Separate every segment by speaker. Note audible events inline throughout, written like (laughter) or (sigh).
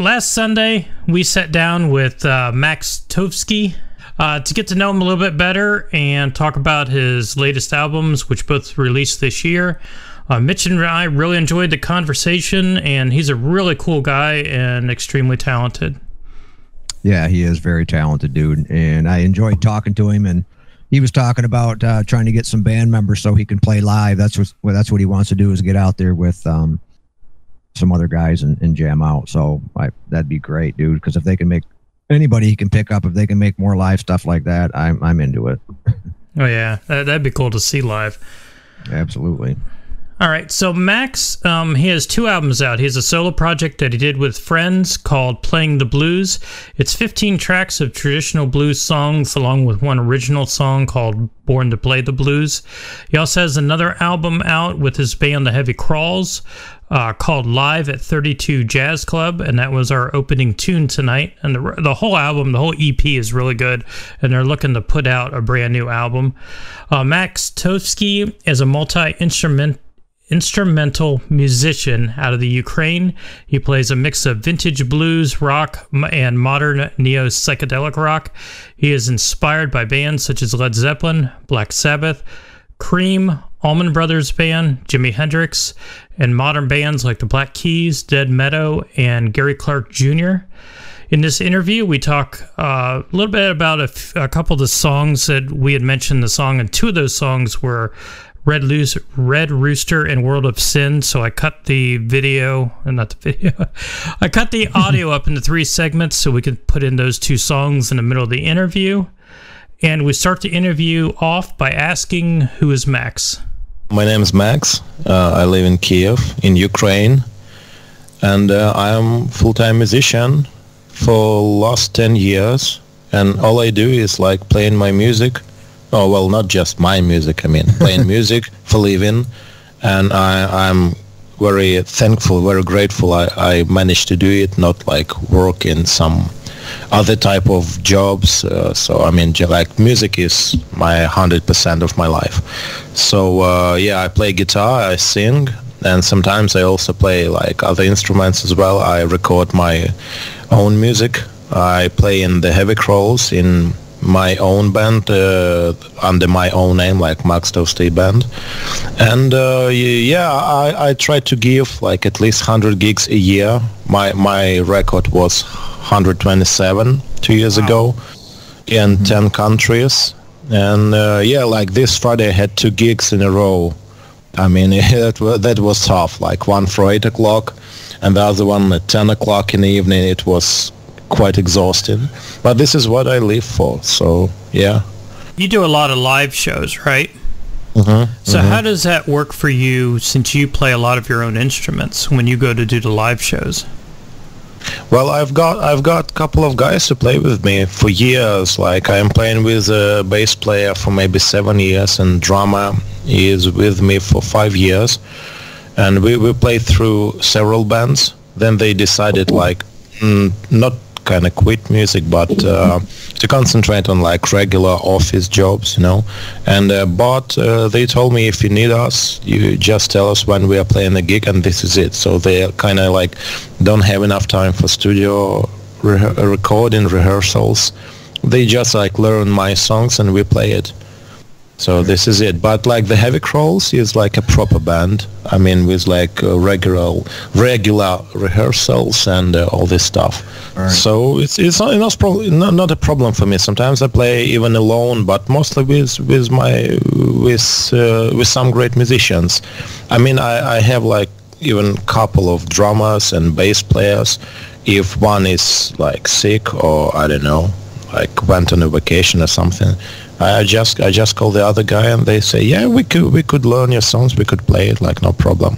Speaker 1: Last Sunday, we sat down with uh, Max Tovstyi uh, to get to know him a little bit better and talk about his latest albums, which both released this year. Uh, Mitch and I really enjoyed the conversation, and he's a really cool guy and extremely talented.
Speaker 2: Yeah, he is very talented, dude, and I enjoyed talking to him. And he was talking about uh, trying to get some band members so he can play live. That's what that's what he wants to do is get out there with um, some other guys and, and jam out. So I, that'd be great, dude. Because if they can make anybody he can pick up, if they can make more live stuff like that, I'm I'm into it. (laughs)
Speaker 1: oh yeah, that, that'd be cool to see live.
Speaker 2: Absolutely.
Speaker 1: All right, so Max, um, he has two albums out. He has a solo project that he did with friends called Playing the Blues. It's 15 tracks of traditional blues songs, along with one original song called Born to Play the Blues. He also has another album out with his band, The Heavy Crawls, uh, called Live at 32 Jazz Club, and that was our opening tune tonight. And the, the whole album, the whole EP is really good, and they're looking to put out a brand new album. Uh, Max Tovstyi is a multi instrument instrumental musician out of the Ukraine. He plays a mix of vintage blues, rock, and modern neo psychedelic rock. He is inspired by bands such as Led Zeppelin, Black Sabbath, Cream, Allman Brothers Band, Jimi Hendrix, and modern bands like the Black Keys, Dead Meadow, and Gary Clark Jr. In this interview, we talk uh, a little bit about a, couple of the songs that we had mentioned the song, and two of those songs were Red, Loose, Red Rooster and World of Sin. So I cut the video, and uh, not the (laughs) video, I cut the audio up into three segments so we could put in those two songs in the middle of the interview. And we start the interview off by asking who is Max?
Speaker 3: My name is Max. Uh, I live in Kiev, in Ukraine, and uh, I am full-time musician for last 10 years. And all I do is like playing my music oh well not just my music i mean playing (laughs) music for living and I, i'm very thankful very grateful I, I managed to do it not like work in some other type of jobs uh, so i mean like music is my 100% of my life so uh, yeah i play guitar i sing and sometimes i also play like other instruments as well i record my own music i play in the heavy crawls in my own band uh, under my own name, like Max Tovstyi Band. And uh, yeah, I, I try to give like at least 100 gigs a year. My my record was 127 two years wow. ago in mm-hmm. 10 countries. And uh, yeah, like this Friday I had two gigs in a row. I mean, (laughs) it, that was tough. Like one for 8 o'clock and the other one at 10 o'clock in the evening. It was quite exhausting. But this is what I live for. So yeah.
Speaker 1: You do a lot of live shows, right?
Speaker 3: Mm-hmm,
Speaker 1: so
Speaker 3: mm-hmm.
Speaker 1: how does that work for you since you play a lot of your own instruments when you go to do the live shows?
Speaker 3: Well, I've got I've got a couple of guys to play with me for years. Like I am playing with a bass player for maybe seven years, and drummer is with me for five years, and we we played through several bands. Then they decided like mm, not kind of quit music, but uh, to concentrate on like regular office jobs, you know. And uh, but uh, they told me if you need us, you just tell us when we are playing a gig, and this is it. So they kind of like don't have enough time for studio re- recording rehearsals. They just like learn my songs and we play it. So this is it. But like the Heavy Crawls is like a proper band. I mean, with like uh, regular regular rehearsals and uh, all this stuff. Right. So it's it's not, it's not, not a problem for me. Sometimes I play even alone, but mostly with with my with uh, with some great musicians. I mean, I, I have like even a couple of drummers and bass players. If one is like sick or I don't know, like went on a vacation or something I just I just call the other guy and they say, yeah, we could we could learn your songs, we could play it, like no problem.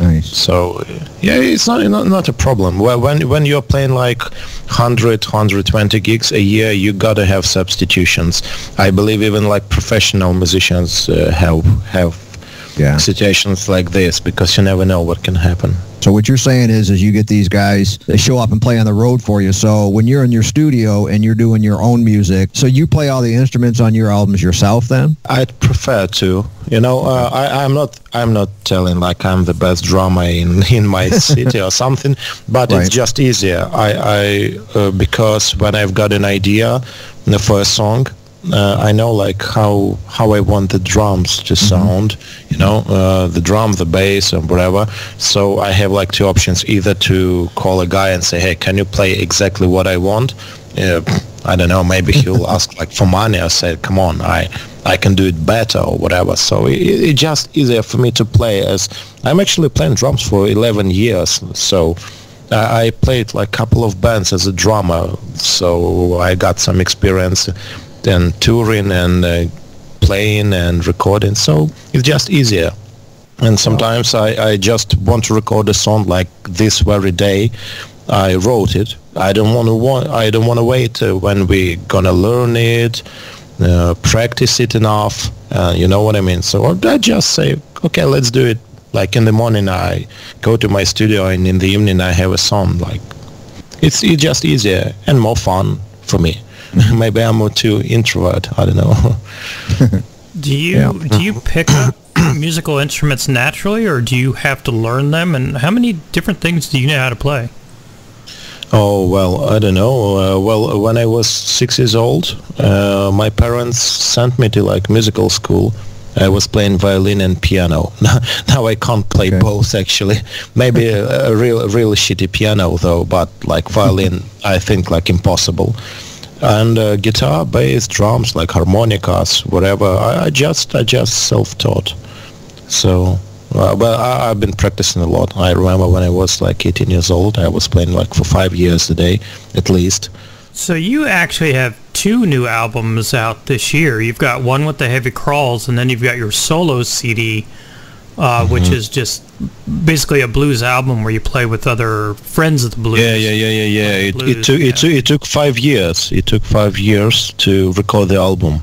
Speaker 2: Nice.
Speaker 3: So yeah, it's not not, not a problem. Well, when when you're playing like 100, 120 gigs a year, you gotta have substitutions. I believe even like professional musicians uh, have have
Speaker 2: Yeah.
Speaker 3: situations like this because you never know what can happen.
Speaker 2: So what you're saying is, is you get these guys, they show up and play on the road for you. So when you're in your studio and you're doing your own music, so you play all the instruments on your albums yourself then?
Speaker 3: I'd prefer to. You know, uh, I, I'm not. I'm not telling like I'm the best drummer in (laughs) in my (laughs) city or something, but
Speaker 2: Right.
Speaker 3: it's just easier. I, I uh, because when I've got an idea for a song, uh, I know like how how I want the drums to sound. You know, uh, the drum, the bass, and whatever. So I have like two options: either to call a guy and say, "Hey, can you play exactly what I want?" Uh, I don't know. Maybe he'll (laughs) ask like for money. I said, "Come on, I I can do it better or whatever." So it, it's just easier for me to play. As I'm actually playing drums for 11 years, so I I played like a couple of bands as a drummer. So I got some experience in touring and uh, playing and recording. So it's just easier. And sometimes I, I just want to record a song like this very day. I wrote it. I don't want to want. I don't want to wait uh, when we gonna learn it, uh, practice it enough. Uh, you know what I mean? So I just say, okay, let's do it. Like in the morning, I go to my studio, and in the evening, I have a song. Like it's it's just easier and more fun for me. (laughs) Maybe I'm more too introvert. I don't know. (laughs)
Speaker 1: Do you
Speaker 2: Yeah.
Speaker 1: do you pick up (coughs) musical instruments naturally, or do you have to learn them? And how many different things do you know how to play?
Speaker 3: Oh well, I don't know. Uh, well, when I was six years old, uh, my parents sent me to like musical school. I was playing violin and piano. (laughs) now I can't play
Speaker 2: Okay.
Speaker 3: both actually. Maybe a, a real, a real shitty piano though, but like violin, I think like impossible. And uh, guitar, bass, drums, like harmonicas, whatever. I, I just, I just self-taught. So, uh, but I, I've been practicing a lot. I remember when I was like 18 years old, I was playing like for five years a day, at least.
Speaker 1: So you actually have two new albums out this year. You've got one with the heavy crawls, and then you've got your solo CD, uh, which
Speaker 3: Mm-hmm.
Speaker 1: is just basically a blues album where you play with other friends of the blues.
Speaker 3: Yeah, yeah, yeah, yeah, yeah. It,
Speaker 1: Blues,
Speaker 3: it took
Speaker 1: yeah.
Speaker 3: it took it took five years. It took five years to record the album.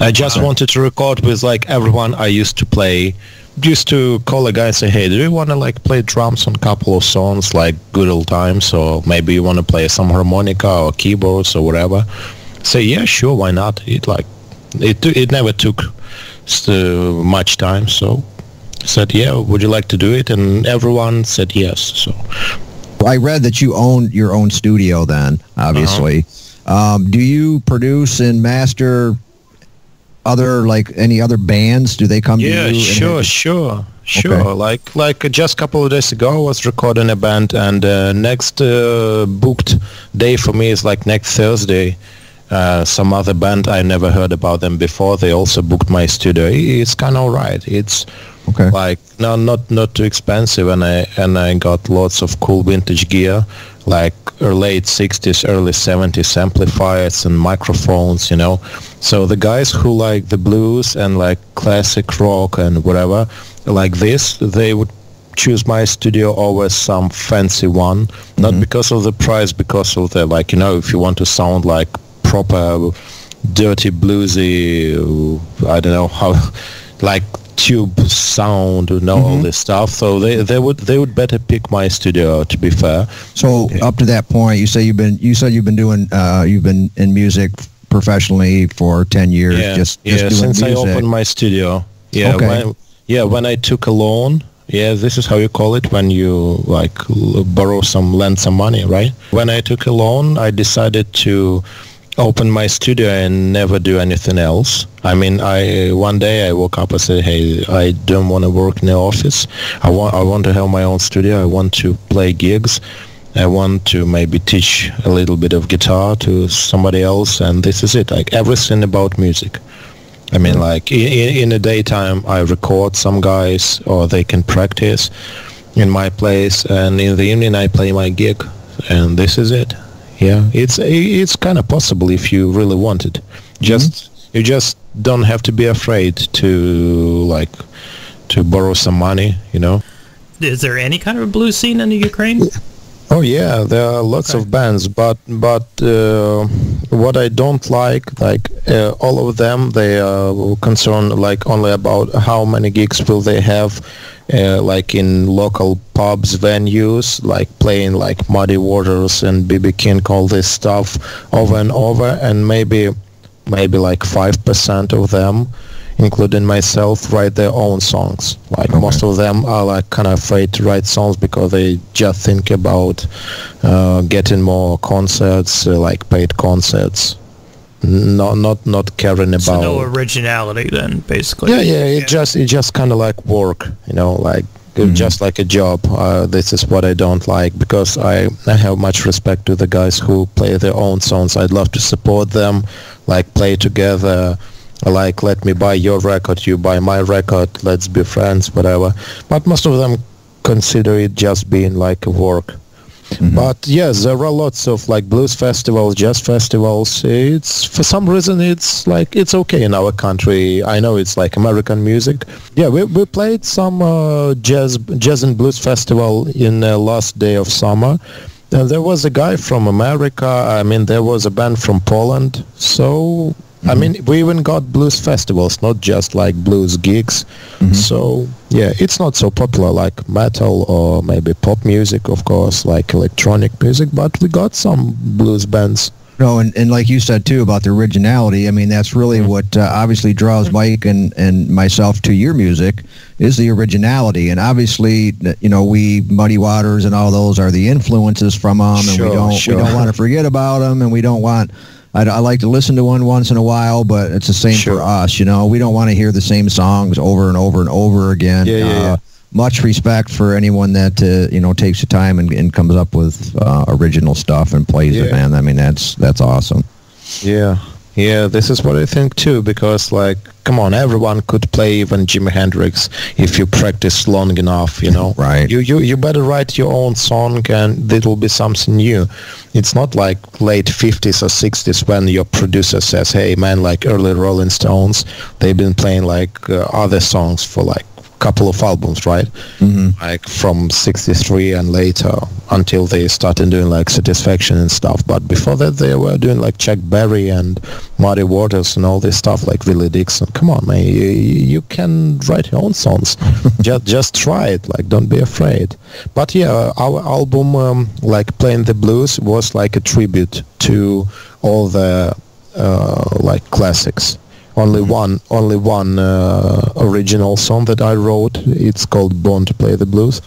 Speaker 3: I just
Speaker 1: Wow.
Speaker 3: wanted to record with like everyone I used to play. Used to call a guy and say, hey, do you want to like play drums on a couple of songs like good old times, or maybe you want to play some harmonica or keyboards or whatever? Say, yeah, sure, why not? It like it it never took st- much time, so said, yeah, would you like to do it? And everyone said yes. So
Speaker 2: I read that you own your own studio then, obviously. Um, do you produce and master other, like any other bands? Do they come to you?
Speaker 3: Yeah, sure,
Speaker 2: have-
Speaker 3: sure, sure.
Speaker 2: Okay.
Speaker 3: Like like just a couple of days ago, I was recording a band, and uh, next uh, booked day for me is like next Thursday. Uh, some other band I never heard about them before. They also booked my studio. It's kind of alright. It's
Speaker 2: Okay.
Speaker 3: like no, not not too expensive, and I and I got lots of cool vintage gear, like late '60s, early '70s amplifiers and microphones. You know, so the guys who like the blues and like classic rock and whatever, like this, they would choose my studio over some fancy one. Not mm-hmm. because of the price, because of the like you know, if you want to sound like proper dirty bluesy I don't know how (laughs) like tube sound know all this stuff. So they they would they would better pick my studio to be fair.
Speaker 2: So up to that point, you say you've been you said you've been doing uh, you've been in music professionally for ten years.
Speaker 3: yeah.
Speaker 2: Just,
Speaker 3: yeah
Speaker 2: just doing
Speaker 3: since I opened my studio. Yeah
Speaker 2: Okay.
Speaker 3: when, yeah when I took a loan yeah this is how you call it when you like borrow some lend some money right? When I took a loan I decided to open my studio and never do anything else. I mean, I one day I woke up and said, "Hey, I don't want to work in the office. I want I want to have my own studio. I want to play gigs. I want to maybe teach a little bit of guitar to somebody else, and this is it. Like everything about music. I mean, like in, in, in the daytime, I record some guys, or they can practice in my place, and in the evening, I play my gig, and this is it. Yeah, it's it's kind of possible if you really want it. Just you just don't have to be afraid to like to borrow some money. You know.
Speaker 1: Is there any kind of a blues scene in the Ukraine?
Speaker 3: Oh yeah, there are lots
Speaker 1: Okay.
Speaker 3: of bands, but but uh, what I don't like, like uh, all of them, they are concerned like only about how many gigs will they have, uh, like in local pubs, venues, like playing like Muddy Waters and BB King, all this stuff over and over, and maybe maybe like five percent of them including myself, write their own songs. Like
Speaker 2: Okay.
Speaker 3: most of them are like kind of afraid to write songs because they just think about uh, getting more concerts, uh, like paid concerts. Not not not caring about.
Speaker 1: So no originality then, basically.
Speaker 3: Yeah, yeah. It just it just kind of like work, you know, like uh, just like a job. Uh, this is what I don't like because I I have much respect to the guys who play their own songs. I'd love to support them, like play together. Like let me buy your record, you buy my record. Let's be friends, whatever. But most of them consider it just being like a work. Mm-hmm. But yes, there are lots of like blues festivals, jazz festivals. It's for some reason it's like it's okay in our country. I know it's like American music. Yeah, we we played some uh, jazz jazz and blues festival in the last day of summer. And there was a guy from America. I mean, there was a band from Poland. So I mm-hmm. mean, we even got blues festivals, not just like blues gigs. Mm-hmm. So yeah, it's not so popular like metal or maybe pop music, of course, like electronic music. But we got some blues bands.
Speaker 2: No, and, and like you said too about the originality. I mean, that's really mm. what uh, obviously draws mm. Mike and, and myself to your music is the originality. And obviously, uh, you know, we Muddy Waters and all those are the influences from them, and
Speaker 3: Sure,
Speaker 2: we don't
Speaker 3: sure.
Speaker 2: we don't want to forget about them, and we don't want. I, I like to listen to one once in a while, but it's the same
Speaker 3: Sure.
Speaker 2: for us. You know, we don't want to hear the same songs over and over and over again.
Speaker 3: Yeah, yeah, yeah.
Speaker 2: Uh, much respect for anyone that uh, you know takes the time and, and comes up with uh, original stuff and plays it,
Speaker 3: Yeah.
Speaker 2: man. I mean, that's that's awesome.
Speaker 3: Yeah, yeah, this is what I think too. Because like, come on, everyone could play even Jimi Hendrix if you practice long enough. You know, (laughs)
Speaker 2: Right.
Speaker 3: You you you better write your own song, and it will be something new. It's not like late 50s or 60s when your producer says, "Hey, man, like early Rolling Stones, they've been playing like uh, other songs for like." Couple of albums right?
Speaker 2: Mm-hmm.
Speaker 3: like from 63 and later until they started doing like satisfaction and stuff. But before that they were doing like chuck berry and muddy waters and all this stuff like willie dixon. Come on man you, you can write your own songs. (laughs) Just just try it like don't be afraid. But yeah our album um, like playing the blues was like a tribute to all the uh, like classics only one only one uh, original song that I wrote. It's called Born to Play the Blues.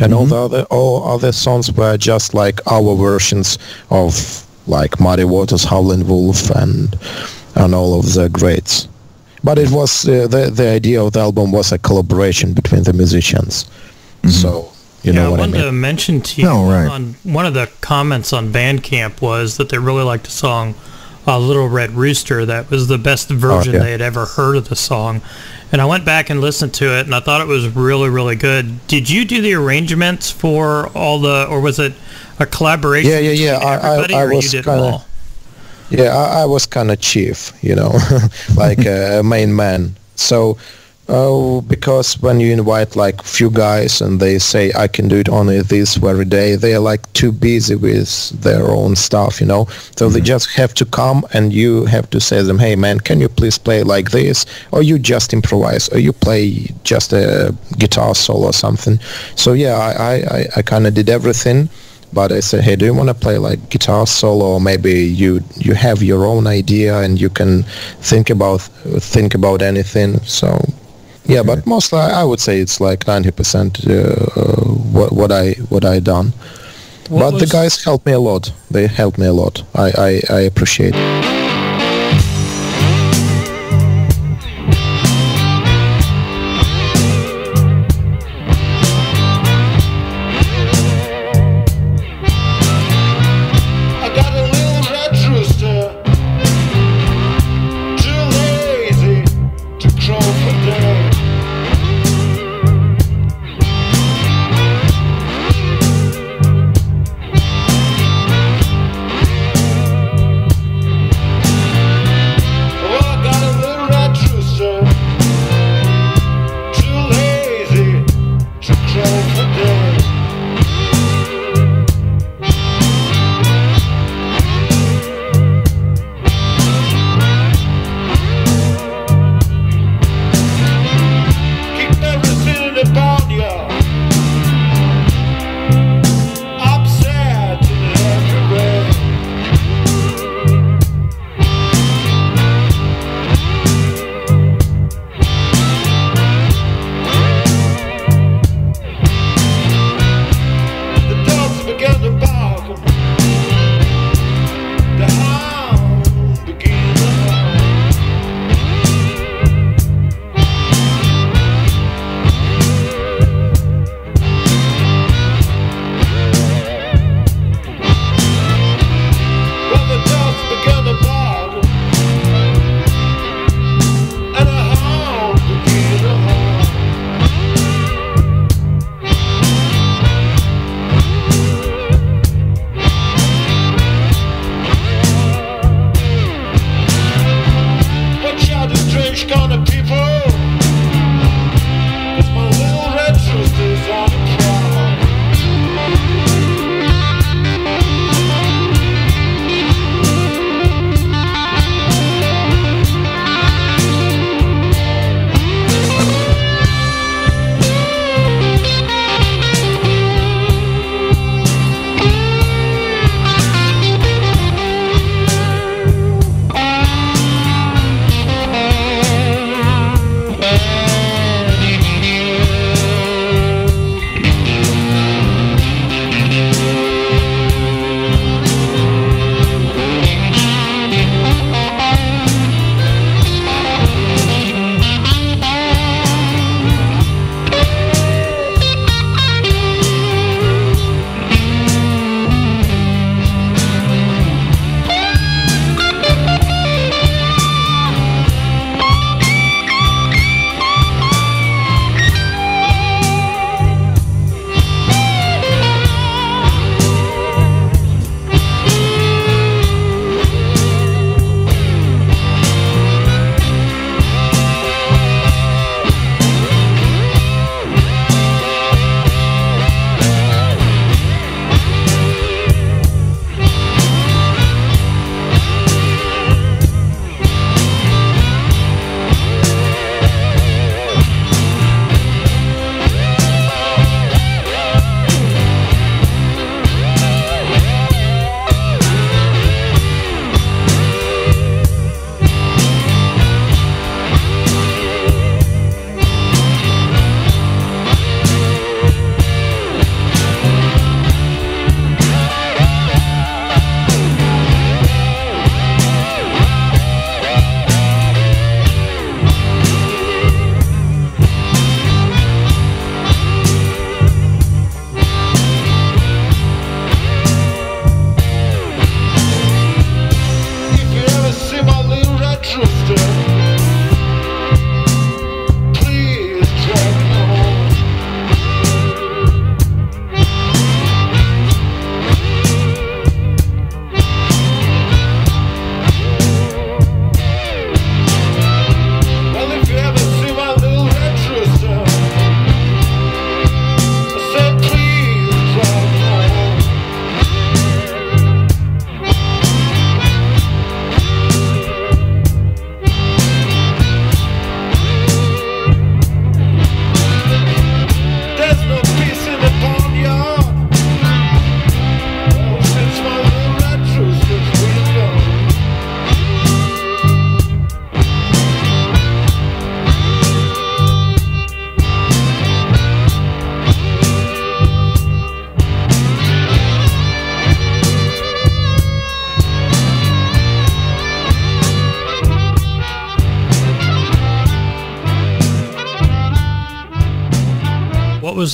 Speaker 3: And all the other all other songs were just like our versions of like Muddy Waters, Howlin' Wolf and and all of the greats. But it was uh, the the idea of the album was a collaboration between the musicians. So you
Speaker 1: yeah,
Speaker 3: know
Speaker 1: I
Speaker 3: what I
Speaker 1: wanted
Speaker 3: mean.
Speaker 1: to mention to you
Speaker 2: No, right.
Speaker 1: on one of the comments on Bandcamp was that they really liked the song uh, "Little Red Rooster." That was the best version
Speaker 3: Oh, yeah.
Speaker 1: they had ever heard of the song. And I went back and listened to it, and I thought it was really, really good. Did you do the arrangements for all the, or was it a collaboration?
Speaker 3: Yeah, yeah, yeah. I- I- I was
Speaker 1: them
Speaker 3: kinda- Yeah, I, I was kind of chief, you know, (laughs) like a main man. So, oh, because when you invite like few guys and they say I can do it only this very day, they are like too busy with their own stuff, you know. So they mm-hmm. just have to come and you have to say to them, hey man, can you please play like this, or you just improvise, or you play just a guitar solo or something. So yeah, I I, I, I kind of did everything but I said, hey, do you want to play like guitar solo? Or maybe you you have your own idea and you can think about think about anything. So yeah, but mostly I would say it's like ninety percent uh, what what I what I done.
Speaker 1: What
Speaker 3: but the guys helped me a lot. They helped me a lot. I I, I appreciate. it.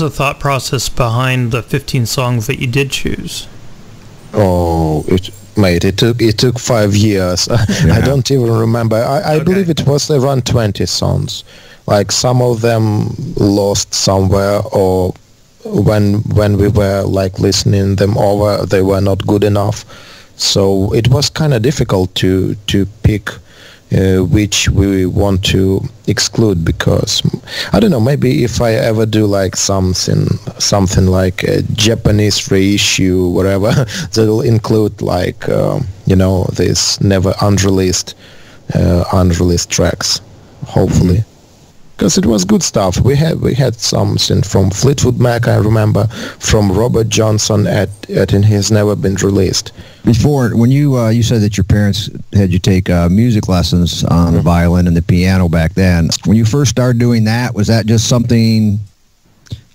Speaker 1: Was the thought process behind the 15 songs that you did choose?
Speaker 3: Oh, it, mate, it took it took five years. (laughs) I don't even remember. I, I
Speaker 1: Okay.
Speaker 3: believe it was around 20 songs. Like some of them lost somewhere, or when when we were like listening them over, they were not good enough. So it was kind of difficult to to pick uh, which we want to exclude because I don't know. Maybe if I ever do like something something like a Japanese reissue, whatever, (laughs) that'll include like um, you know this never unreleased uh, unreleased tracks. Hopefully. Because it was good stuff. We had we had something from Fleetwood Mac, I remember, from Robert Johnson at, at and has never been released.
Speaker 2: Before, when you uh, you said that your parents had you take uh, music lessons on the violin and the piano back then, when you first started doing that, was that just something?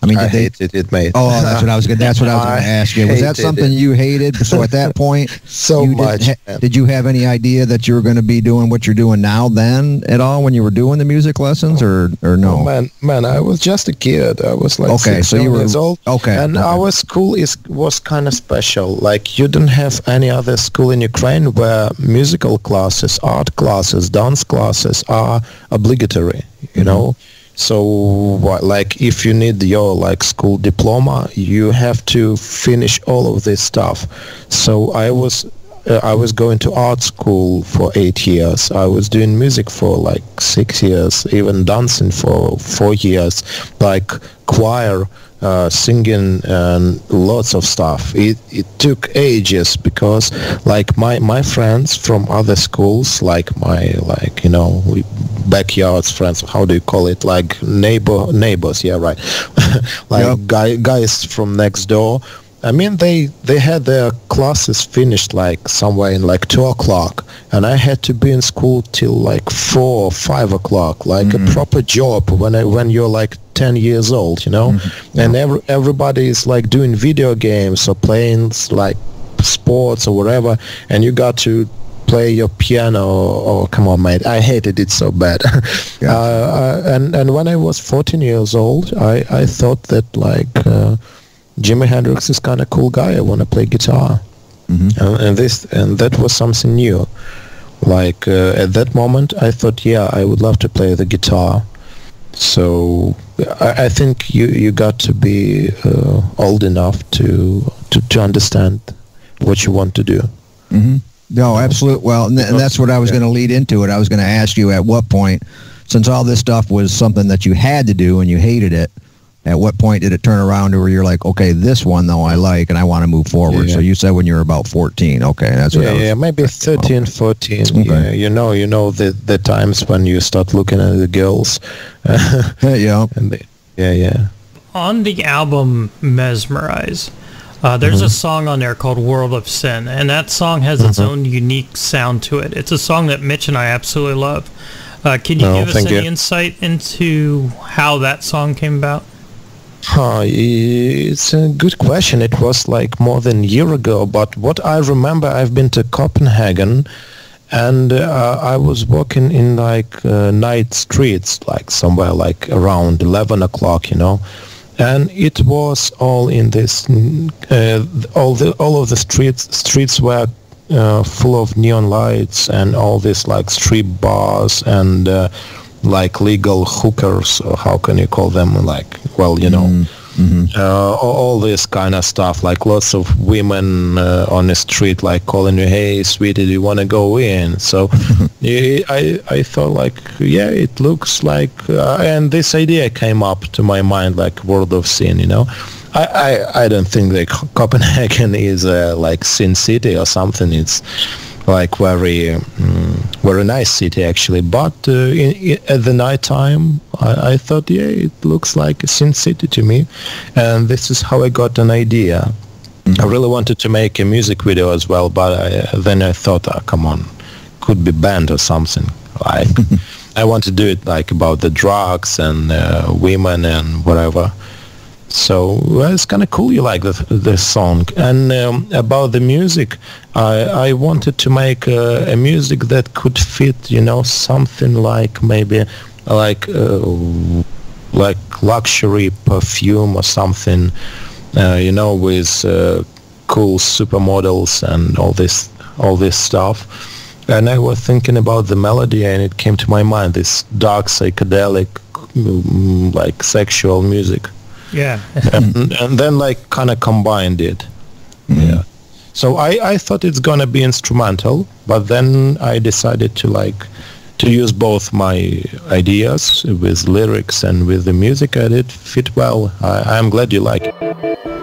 Speaker 2: I mean,
Speaker 3: I
Speaker 2: they?
Speaker 3: hated it, mate.
Speaker 2: Oh, that's what I was. Gonna, that's what I was (laughs) going to ask you. Was that something
Speaker 3: it.
Speaker 2: you hated? So at that (laughs) point,
Speaker 3: So
Speaker 2: you
Speaker 3: much,
Speaker 2: Did,
Speaker 3: man.
Speaker 2: did you have any idea that you were going to be doing what you're doing now? Then at all when you were doing the music lessons, or or no?
Speaker 3: Oh, man, man, I was just a kid. I was like
Speaker 2: Okay,
Speaker 3: six
Speaker 2: so you were-
Speaker 3: years old.
Speaker 2: okay,
Speaker 3: and
Speaker 2: okay.
Speaker 3: our school is was kind of special. Like you don't have any other school in Ukraine where musical classes, art classes, dance classes are obligatory.
Speaker 2: Mm-hmm.
Speaker 3: You know. So, like, if you need your like school diploma, you have to finish all of this stuff. So, I was uh, I was going to art school for eight years. I was doing music for like six years, even dancing for four years, like choir, uh, singing, and lots of stuff. It it took ages because like my my friends from other schools, like my like you know we backyards friends. How do you call it? Like neighbor neighbors. Yeah, right. (laughs) like
Speaker 2: Yep.
Speaker 3: guy guys from next door. I mean, they they had their classes finished like somewhere in like two o'clock, and I had to be in school till like four or five o'clock, like a proper job when I, when you're like ten years old, you know, and every, everybody is like doing video games or playing like sports or whatever, and you got to play your piano. Oh, come on, mate! I hated it so bad. (laughs) uh, uh, and and when I was 14 years old, I I thought that like. Uh, Jimi Hendrix is kind of cool guy. I want to play guitar,
Speaker 2: Mhm.
Speaker 3: and, and this and that was something new. Like uh, at that moment, I thought, yeah, I would love to play the guitar. So I, I think you you got to be uh, old enough to, to to understand what you want to do.
Speaker 2: hmm No, absolute. Well, and, th- and that's what I was
Speaker 3: Yeah.
Speaker 2: going to lead into it. I was going to ask you at what point, since all this stuff was something that you had to do and you hated it, at what point did it turn around to where you're like, okay, this one though I like and I want to move forward.
Speaker 3: Yeah.
Speaker 2: So you said when you were about 14. Okay, that's what
Speaker 3: Yeah,
Speaker 2: I was.
Speaker 3: yeah, maybe 13, 14.
Speaker 2: Okay.
Speaker 3: Yeah, you know, you know the the times when you start looking at the girls, (laughs)
Speaker 2: yeah.
Speaker 3: and they, yeah, yeah.
Speaker 1: On the album Mesmerize, uh, there's
Speaker 3: Mm-hmm.
Speaker 1: a song on there called World of Sin, and that song has its
Speaker 3: Mm-hmm.
Speaker 1: own unique sound to it. It's a song that Mitch and I absolutely love. Uh, can you
Speaker 3: Oh,
Speaker 1: give us any
Speaker 3: you.
Speaker 1: insight into how that song came about?
Speaker 3: Huh, it's a good question. It was like more than a year ago, but what I remember, I've been to Copenhagen, and uh, I was walking in like uh, night streets, like somewhere like around 11 o'clock, you know, and it was all in this, uh, all the all of the streets streets were uh, full of neon lights and all this like street bars and uh, like legal hookers or how can you call them like well you know. Uh, all, all this kind of stuff like lots of women uh, on the street like calling you hey sweetie do you want to go in? So (laughs) I, I thought like yeah it looks like uh, and this idea came up to my mind like world of sin you know. I, I, I don't think that Copenhagen (laughs) is uh, like sin city or something. It's like very mm, very nice city actually. But uh, in, in, at the night time I, I thought yeah it looks like a sin city to me. And this is how I got an idea. I really wanted to make a music video as well but I, then I thought oh, come on could be banned or something like (laughs) I want to do it like about the drugs and uh, women and whatever so well, it's kind of cool you like the, the song. And um, about the music, I, I wanted to make uh, a music that could fit, you know, something like maybe like uh,
Speaker 4: like luxury perfume or something, uh, you know, with uh, cool supermodels and all this all this stuff. And I was thinking about the melody, and it came to my mind this dark psychedelic, mm, like sexual music,
Speaker 1: Yeah.
Speaker 4: and, and then like kind of combined it. Mm-hmm. Yeah. So I, I thought it's gonna be instrumental, but then I decided to like to use both my ideas with lyrics and with the music, and it fit well. I, I'm glad you like it.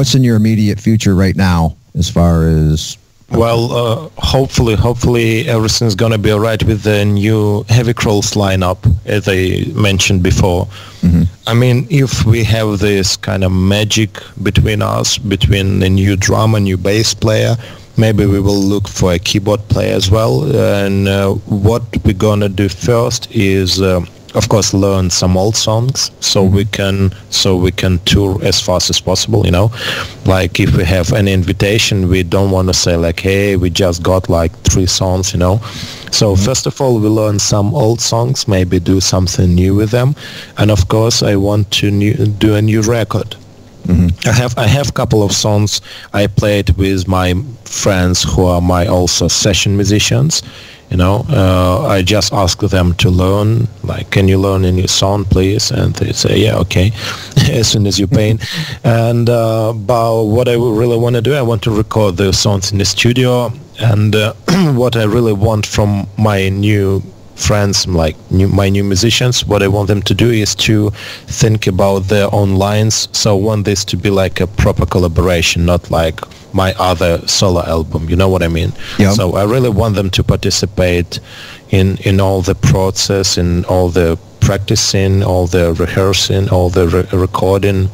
Speaker 2: What's in your immediate future right now? as far as
Speaker 3: Well, uh, hopefully, hopefully everything's gonna be alright with the new Heavy Crawls lineup, as I mentioned before. I mean, if we have this kind of magic between us, between the new drummer, new bass player, maybe we will look for a keyboard player as well. And uh, what we're gonna do first is. Uh, of course learn some old songs so mm-hmm. we can so we can tour as fast as possible you know? Like if we have an invitation we don't want to say like hey we just got like three songs you know? So mm-hmm. first of all we learn some old songs maybe do something new with them. And of course i want to new, do a new record. Mm-hmm. I have I have a couple of songs I played with my friends who are my also session musicians. You know, uh, I just ask them to learn. Like, can you learn a new song, please? And they say, yeah, okay, (laughs) as soon as you pay. and uh, but what I really want to do, I want to record those songs in the studio. And uh, (clears throat) what I really want from my new friends like new, my new musicians what i want them to do is to think about their own lines. So I want this to be like a proper collaboration not like my other solo album you know what i mean?
Speaker 2: Yep.
Speaker 3: so i really want them to participate in in all the process in all the practicing all the rehearsing all the re- recording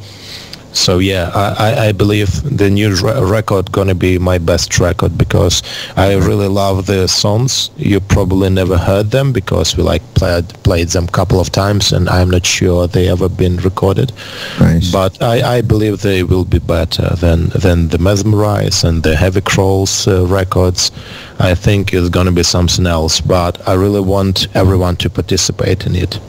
Speaker 3: so yeah, I, I- I believe the new re- record gonna be my best record because I really love the songs. You probably never heard them because we like played played them a couple of times, and I'm not sure they ever been recorded.
Speaker 2: Nice.
Speaker 3: But I, I believe they will be better than than the Mesmerize and the Heavy Crawls uh, records. I think it's gonna be something else. But I really want everyone to participate in it.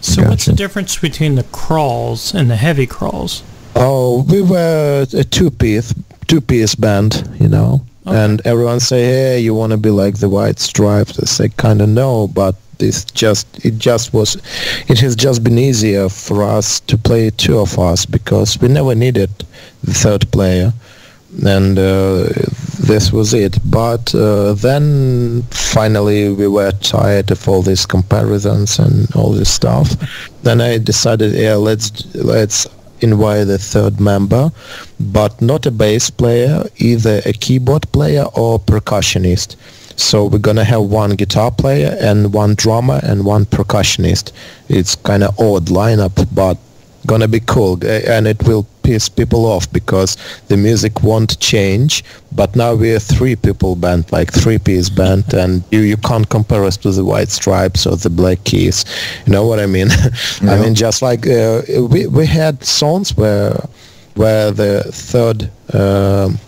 Speaker 1: So what's the difference between the crawls and the heavy crawls?
Speaker 3: Oh, we were a two-piece two-piece band, you know,
Speaker 1: Okay.
Speaker 3: and everyone say, "Hey, you want to be like the White Stripes?" I say, "Kind of no, but this just it just was, it has just been easier for us to play two of us because we never needed the third player." and uh, this was it. But uh, then finally we were tired of all these comparisons and all this stuff. Then I decided, yeah, let's let's invite a third member, but not a bass player, either a keyboard player or percussionist. So we're gonna have one guitar player and one drummer and one percussionist. It's kind of odd lineup, but gonna be cool uh, and it will piss people off because the music won't change. But now we're three people band like three piece band and you, you can't compare us to the white stripes or the black keys. You know what i mean? (laughs) I mean just like uh, we, we had songs where where the third um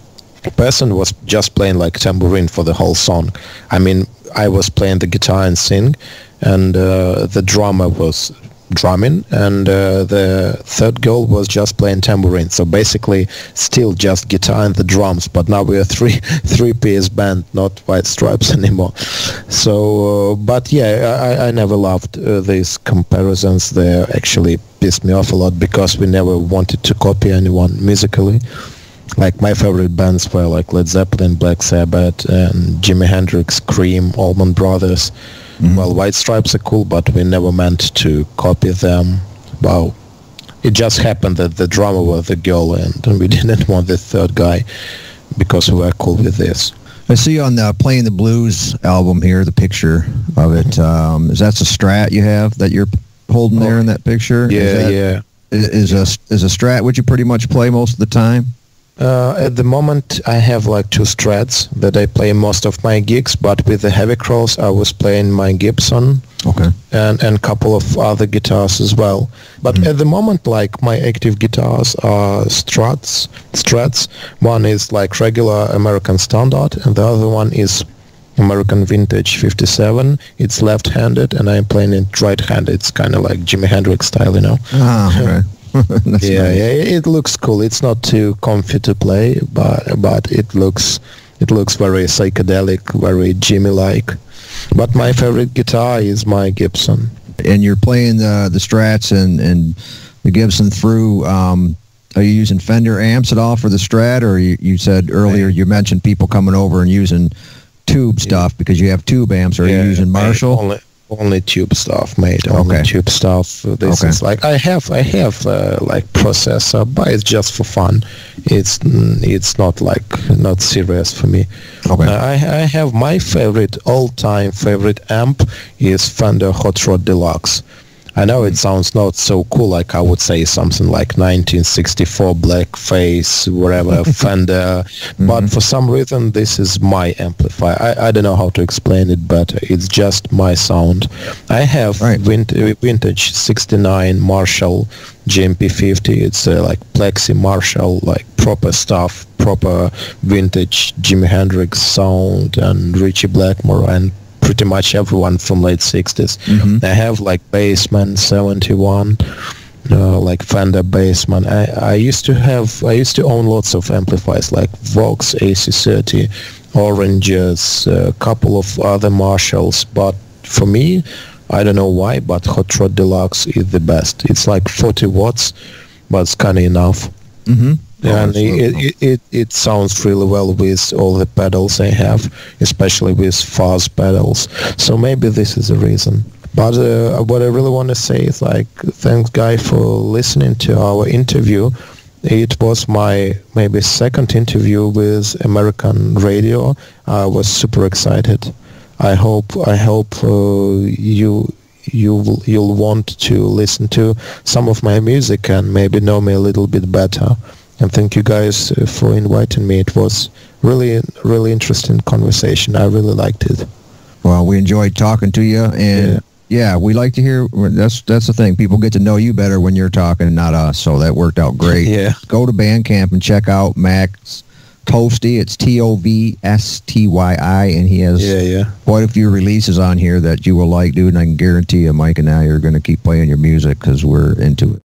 Speaker 3: person was just playing like tambourine for the whole song. I mean i was playing the guitar and sing and uh, the drummer was drumming and uh, the third girl was just playing tambourine. So basically still just guitar and the drums but now we're (laughs) three three piece band not white stripes (laughs) anymore. So uh, but yeah I, I never loved uh, these comparisons. They actually pissed me off a lot because we never wanted to copy anyone musically. Like my favorite bands were like Led Zeppelin, Black Sabbath, and Jimi Hendrix, Cream, Allman Brothers. Well, White Stripes are cool, but we never meant to copy them. Well, it just happened that the drummer was the girl, and we (laughs) didn't want the third guy because we were cool with this.
Speaker 2: I see on the Playing the Blues album here, the picture of it. Um, is that the Strat you have that you're holding there in that picture? Is
Speaker 3: Yeah,
Speaker 2: that-
Speaker 3: yeah.
Speaker 2: Is, is a is a Strat what you pretty much play most of the time?
Speaker 3: Uh, at the moment, I have like two strats that I play most of my gigs, but with the heavy crawls, I was playing my Gibson
Speaker 2: Okay.
Speaker 3: and and couple of other guitars as well. But at the moment, like my active guitars are Strats. Strats. One is like regular American Standard, and the other one is American Vintage 57. It's left-handed, and I'm playing it right-handed. It's kind of like Jimi Hendrix style, you know.
Speaker 2: Ah, okay. (laughs) (laughs)
Speaker 3: Yeah, yeah, it looks cool. It's not too comfy to play, but but it looks it looks very psychedelic, very Jimi-like. But my favorite guitar is my Gibson.
Speaker 2: And you're playing the the Strats and and the Gibson through. Um, are you using Fender amps at all for the Strat, or you, you said earlier you mentioned people coming over and using tube stuff because you have tube amps? or Are you using Marshall?
Speaker 3: Only, tube stuff, made Only
Speaker 2: Okay.
Speaker 3: tube stuff. This
Speaker 2: Okay.
Speaker 3: is like I have I have uh, like processor, but it's just for fun. It's mm, it's not like not serious for me.
Speaker 2: Okay.
Speaker 3: Uh, I I have my favorite all time favorite amp is Fender Hot Rod Deluxe. I know it sounds not so cool, like I would say something like 1964 blackface, whatever, (laughs) Fender, but for some reason this is my amplifier. I, I don't know how to explain it, but it's just my sound. I have
Speaker 2: Right.
Speaker 3: uh, vintage 69 Marshall JMP50. It's uh, like Plexi Marshall, like proper stuff, proper vintage Jimi Hendrix sound and Ritchie Blackmore and pretty much everyone from late 60s.
Speaker 2: Mhm.
Speaker 3: I have like Bassman 71, uh, like Fender Bassman. I, I used to have, I used to own lots of amplifiers like Vox AC30, Oranges, a couple of other Marshalls, but for me, I don't know why, but Hot Rod Deluxe is the best. It's like 40 watts, but it's kind of enough.
Speaker 2: Mm-hmm.
Speaker 3: and it, it, it, it sounds really well with all the pedals I have, especially with fuzz pedals. So maybe this is the reason. But uh, what I really want to say is like, thanks Guy for listening to our interview. It was my maybe second interview with American radio. I was super excited. I hope I hope uh, you you will- you'll want to listen to some of my music and maybe know me a little bit better. And thank you guys uh, for inviting me. It was really really interesting conversation. I really liked it.
Speaker 2: Well, we enjoyed talking to you, and
Speaker 3: Yeah.
Speaker 2: yeah. we like to hear. That's that's the thing. People get to know you better when you're talking, not us. So that worked out great. (laughs)
Speaker 3: Yeah.
Speaker 2: Go to Bandcamp and check out Max Tovstyi. It's T O V S T Y I, and he has
Speaker 3: Yeah, yeah.
Speaker 2: quite a few releases on here that you will like, dude. And I can guarantee you, Mike and I are going to keep playing your music because we're into it.